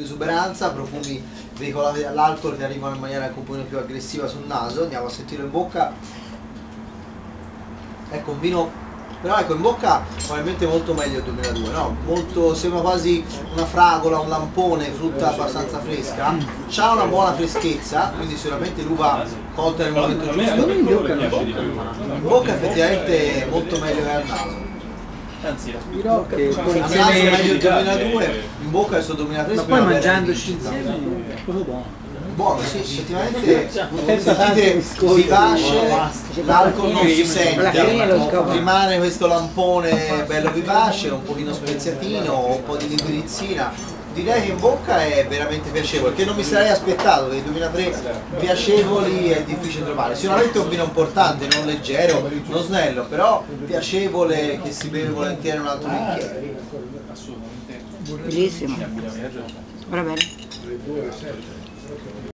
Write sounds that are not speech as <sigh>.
esuberanza, profumi veicolati dall'alcol che arrivano in maniera un pochino più aggressiva sul naso, andiamo a sentirlo in bocca. Ecco, un vino però ecco in bocca probabilmente molto meglio il 2002 no? molto sembra quasi una fragola un lampone frutta abbastanza fresca. C'ha una buona freschezza quindi sicuramente l'uva colta nel momento giusto. in bocca effettivamente molto meglio che al naso Anzi, Dirò che con al naso è meglio il insieme 2002 in bocca il suo 2003 ma poi mangiandoci insieme è proprio buono. buono sì effettivamente <laughs> sentite vivace l'alcol non si sente. rimane questo lampone bello vivace un pochino speziatino un po' di liquirizzina direi che in bocca è veramente piacevole che non mi sarei aspettato che il 2003 piacevoli è difficile trovare sicuramente un vino importante non leggero non snello però piacevole che si beve volentieri un altro bicchiere Bellissimo. Ora bene.